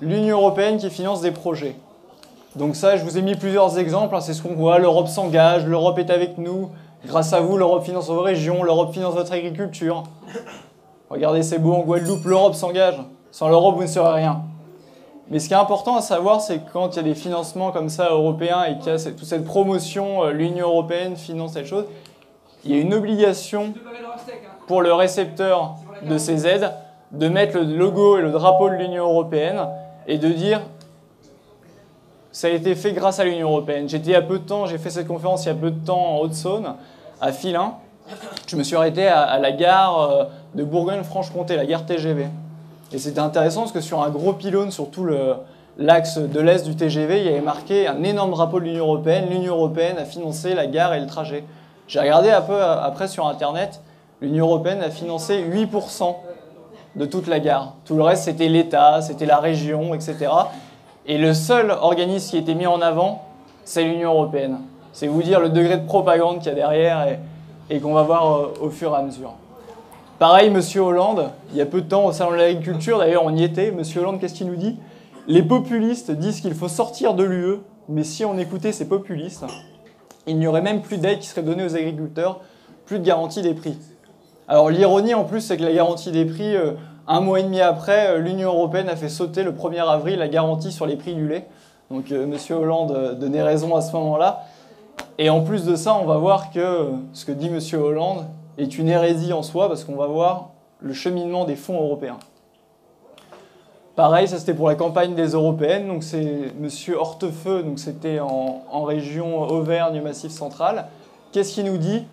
l'Union européenne qui finance des projets. Donc ça, je vous ai mis plusieurs exemples, hein. c'est ce qu'on voit, l'Europe s'engage, l'Europe est avec nous, grâce à vous, l'Europe finance vos régions, l'Europe finance votre agriculture. Regardez, c'est beau en Guadeloupe, l'Europe s'engage. Sans l'Europe, vous ne serez rien. Mais ce qui est important à savoir, c'est que quand il y a des financements comme ça européens et qu'il y a toute cette promotion, euh, l'Union européenne finance cette chose, il y a une obligation pour le récepteur de ces aides de mettre le logo et le drapeau de l'Union européenne et de dire ça a été fait grâce à l'Union européenne. J'étais il peu de temps, j'ai fait cette conférence il y a peu de temps en Haute-Saône, à Filin. Je me suis arrêté à, la gare euh, de Bourgogne-Franche-Comté, la gare TGV. Et c'était intéressant parce que sur un gros pylône sur tout l'axe de l'est du TGV, il y avait marqué un énorme drapeau de l'Union européenne. L'Union européenne a financé la gare et le trajet. J'ai regardé un peu après sur Internet, l'Union européenne a financé 8% de toute la gare. Tout le reste, c'était l'État, c'était la région, etc. Et le seul organisme qui été mis en avant, c'est l'Union européenne. C'est vous dire le degré de propagande qu'il y a derrière et, qu'on va voir euh, au fur et à mesure. Pareil, Monsieur Hollande, il y a peu de temps au Salon de l'Agriculture, d'ailleurs on y était, Monsieur Hollande, qu'est-ce qu'il nous dit? Les populistes disent qu'il faut sortir de l'UE, mais si on écoutait ces populistes, il n'y aurait même plus d'aide qui serait donnée aux agriculteurs, plus de garantie des prix. Alors l'ironie en plus, c'est que la garantie des prix, euh, un mois et demi après, euh, l'Union européenne a fait sauter le 1er avril la garantie sur les prix du lait. Donc euh, M. Hollande donnait raison à ce moment-là. Et en plus de ça, on va voir que ce que dit M. Hollande, est une hérésie en soi parce qu'on va voir le cheminement des fonds européens. Pareil, ça c'était pour la campagne des européennes, donc c'est M. Hortefeux, donc c'était en, région Auvergne, Massif Central. Qu'est-ce qu'il nous dit?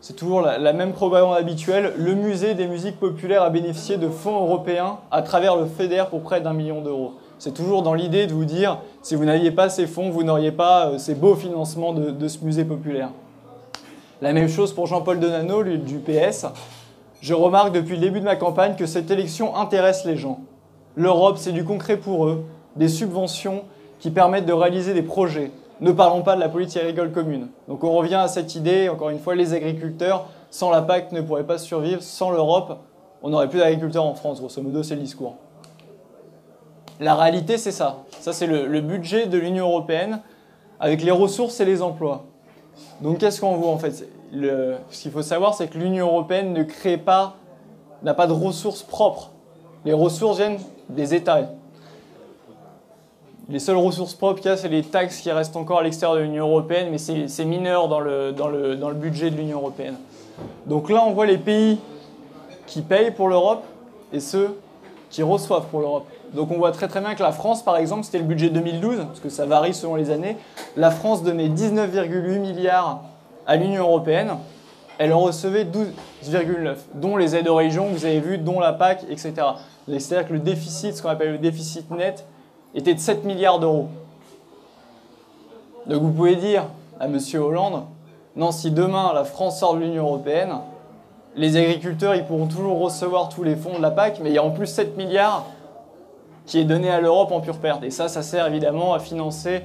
C'est toujours la, même propagande habituelle. Le musée des musiques populaires a bénéficié de fonds européens à travers le FEDER pour près d'un million d'euros. C'est toujours dans l'idée de vous dire, si vous n'aviez pas ces fonds, vous n'auriez pas euh, ces beaux financements de ce musée populaire. La même chose pour Jean-Paul Donano, du PS. Je remarque depuis le début de ma campagne que cette élection intéresse les gens. L'Europe, c'est du concret pour eux, des subventions qui permettent de réaliser des projets. Ne parlons pas de la politique agricole commune. Donc on revient à cette idée, encore une fois, les agriculteurs, sans la PAC, ne pourraient pas survivre. Sans l'Europe, on n'aurait plus d'agriculteurs en France, grosso modo, c'est le discours. La réalité, c'est ça. Ça, c'est le budget de l'Union européenne, avec les ressources et les emplois. Donc qu'est-ce qu'on voit en fait? Ce qu'il faut savoir, c'est que l'Union européenne ne crée pas, n'a pas de ressources propres. Les ressources viennent des États. Les seules ressources propres qu'il y a, c'est les taxes qui restent encore à l'extérieur de l'Union européenne, mais c'est mineur dans le, budget de l'Union européenne. Donc là, on voit les pays qui payent pour l'Europe et ceux qui reçoivent pour l'Europe. Donc on voit très très bien que la France, par exemple, c'était le budget 2012, parce que ça varie selon les années. La France donnait 19,8 milliards à l'Union européenne. Elle en recevait 12,9, dont les aides aux régions, vous avez vu, dont la PAC, etc. C'est-à-dire que le déficit, ce qu'on appelle le déficit net, était de 7 milliards d'euros. Donc vous pouvez dire à M. Hollande, non, si demain la France sort de l'Union européenne, les agriculteurs ils pourront toujours recevoir tous les fonds de la PAC, mais il y a en plus 7 milliards qui est donné à l'Europe en pure perte. Et ça, ça sert évidemment à financer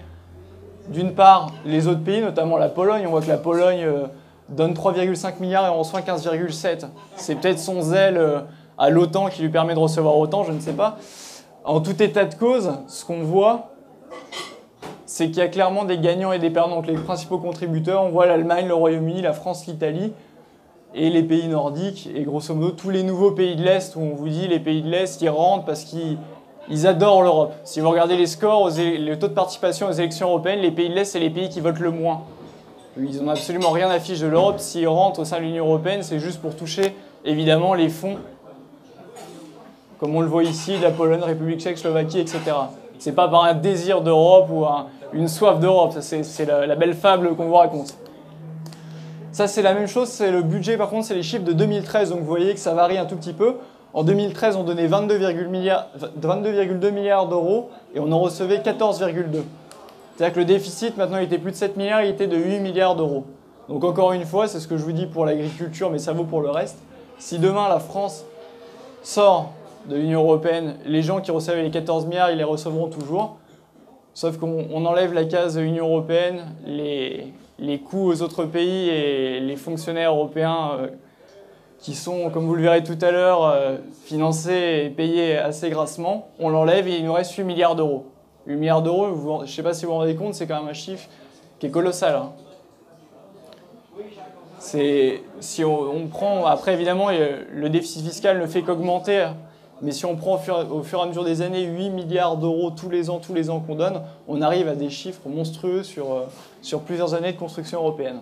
d'une part les autres pays, notamment la Pologne. On voit que la Pologne euh, donne 3,5 milliards et on reçoit 15,7. C'est peut-être son zèle euh, à l'OTAN qui lui permet de recevoir autant, je ne sais pas. En tout état de cause, ce qu'on voit, c'est qu'il y a clairement des gagnants et des perdants. Donc les principaux contributeurs, on voit l'Allemagne, le Royaume-Uni, la France, l'Italie et les pays nordiques, et grosso modo tous les nouveaux pays de l'Est, où on vous dit les pays de l'Est, ils rentrent parce qu'ils ils adorent l'Europe. Si vous regardez les scores, le taux de participation aux élections européennes, les pays de l'Est, c'est les pays qui votent le moins. Ils n'ont absolument rien à fiche de l'Europe. S'ils rentrent au sein de l'Union européenne, c'est juste pour toucher, évidemment, les fonds, comme on le voit ici, la Pologne, République tchèque, Slovaquie, etc. C'est pas par un désir d'Europe ou une soif d'Europe. C'est la, la belle fable qu'on vous raconte. Ça, c'est la même chose. C'est le budget, par contre, c'est les chiffres de 2013. Donc, vous voyez que ça varie un tout petit peu. En 2013, on donnait 22,2 milliards, d'euros et on en recevait 14,2. C'est-à-dire que le déficit, maintenant, il était plus de 7 milliards, il était de 8 milliards d'euros. Donc encore une fois, c'est ce que je vous dis pour l'agriculture, mais ça vaut pour le reste. Si demain la France sort de l'Union européenne, les gens qui recevaient les 14 milliards, ils les recevront toujours. Sauf qu'on enlève la case Union européenne, les, les coûts aux autres pays et les fonctionnaires européens euh, qui sont, comme vous le verrez tout à l'heure, euh, financés et payés assez grassement, on l'enlève et il nous reste 8 milliards d'euros. 8 milliards d'euros, je ne sais pas si vous vous rendez compte, c'est quand même un chiffre qui est colossal. Hein. si on, prend, après évidemment, le déficit fiscal ne fait qu'augmenter, mais si on prend au fur, et à mesure des années 8 milliards d'euros tous les ans, tous les ans qu'on donne, on arrive à des chiffres monstrueux sur, euh, sur plusieurs années de construction européenne.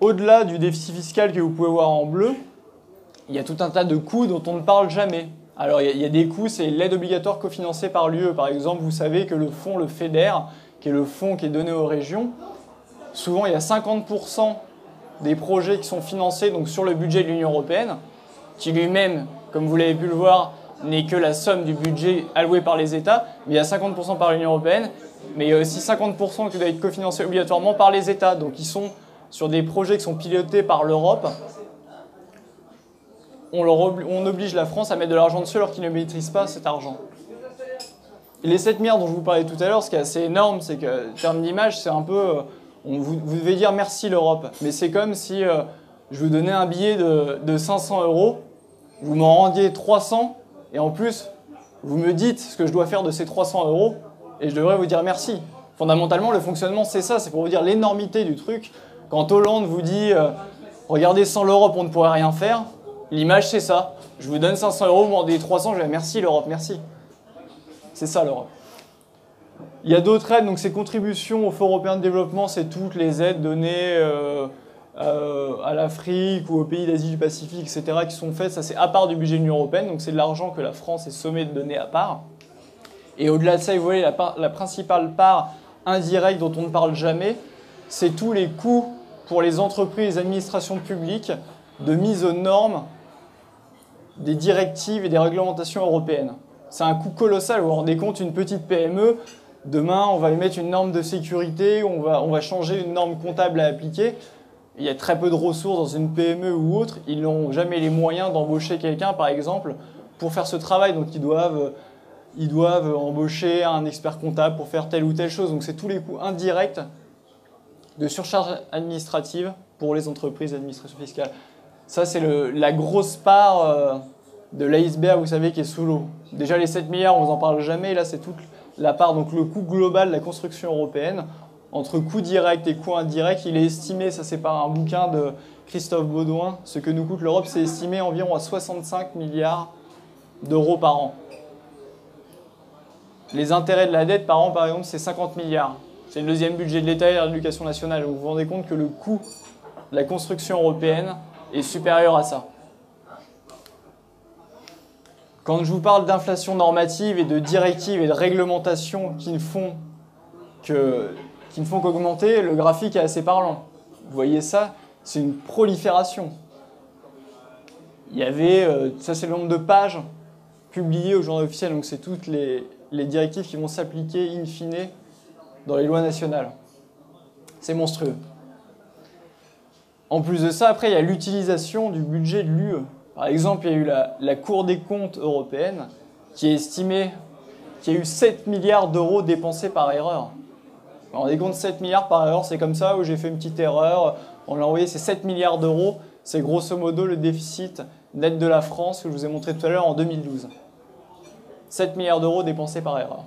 Au-delà du déficit fiscal que vous pouvez voir en bleu, il y a tout un tas de coûts dont on ne parle jamais. Alors il y a, des coûts, c'est l'aide obligatoire cofinancée par l'UE. Par exemple, vous savez que le fonds, le FEDER, qui est le fonds qui est donné aux régions, souvent il y a 50% des projets qui sont financés donc, sur le budget de l'Union européenne, qui lui-même, comme vous l'avez pu le voir, n'est que la somme du budget alloué par les États, mais il y a 50% par l'Union européenne, mais il y a aussi 50% qui doit être cofinancé obligatoirement par les États, donc ils sont sur des projets qui sont pilotés par l'Europe, on, oblige la France à mettre de l'argent dessus alors qu'ils ne maîtrisent pas cet argent. Et les 7 milliards dont je vous parlais tout à l'heure, ce qui est assez énorme, c'est que, en termes d'image, c'est un peu. Euh, on, vous, devez dire merci l'Europe. Mais c'est comme si euh, je vous donnais un billet de 500 euros, vous m'en rendiez 300, et en plus, vous me dites ce que je dois faire de ces 300 euros, et je devrais vous dire merci. Fondamentalement, le fonctionnement, c'est ça, c'est pour vous dire l'énormité du truc. Quand Hollande vous dit euh, Regardez, sans l'Europe, on ne pourrait rien faire, l'image, c'est ça. Je vous donne 500 euros, vous m'en donnez 300, je dis merci l'Europe, merci. C'est ça l'Europe. Il y a d'autres aides, donc ces contributions au Fonds européen de développement, c'est toutes les aides données euh, euh, à l'Afrique ou aux pays d'Asie du Pacifique, etc., qui sont faites. Ça, c'est à part du budget de l'Union européenne, donc c'est de l'argent que la France est sommée de donner à part. Et au-delà de ça, vous voyez, la, principale part indirecte dont on ne parle jamais, c'est tous les coûts pour les entreprises et les administrations publiques de mise aux normes des directives et des réglementations européennes. C'est un coût colossal, vous vous rendez compte, une petite PME, demain on va lui mettre une norme de sécurité, on va changer une norme comptable à appliquer. Il y a très peu de ressources dans une PME ou autre, ils n'ont jamais les moyens d'embaucher quelqu'un par exemple pour faire ce travail, donc ils doivent, ils doivent embaucher un expert comptable pour faire telle ou telle chose. Donc c'est tous les coûts indirects de surcharge administrative pour les entreprises d'administration fiscale. Ça, c'est la grosse part euh, de l'iceberg, vous savez, qui est sous l'eau. Déjà, les 7 milliards, on vous en parle jamais. Là, c'est toute la part, donc le coût global de la construction européenne. Entre coûts directs et coûts indirects, il est estimé, ça c'est par un bouquin de Christophe Baudouin, ce que nous coûte l'Europe, c'est estimé environ à 65 milliards d'euros par an. Les intérêts de la dette par an, par exemple, c'est 50 milliards. C'est le deuxième budget de l'État et de l'éducation nationale. Vous vous rendez compte que le coût de la construction européenne est supérieur à ça. Quand je vous parle d'inflation normative et de directives et de réglementations qui ne font que qui ne font qu'augmenter, le graphique est assez parlant. Vous voyez ça C'est une prolifération. Il y avait, euh, ça c'est le nombre de pages publiées au journal officiel, donc c'est toutes les, directives qui vont s'appliquer in fine dans les lois nationales. C'est monstrueux. En plus de ça, après, il y a l'utilisation du budget de l'UE. Par exemple, il y a eu la, Cour des comptes européenne qui a estimé qu'il y a eu 7 milliards d'euros dépensés par erreur. Vous rendez compte, 7 milliards par erreur, c'est comme ça, où j'ai fait une petite erreur, on l'a envoyé, c'est 7 milliards d'euros, c'est grosso modo le déficit net de la France que je vous ai montré tout à l'heure en 2012. 7 milliards d'euros dépensés par erreur.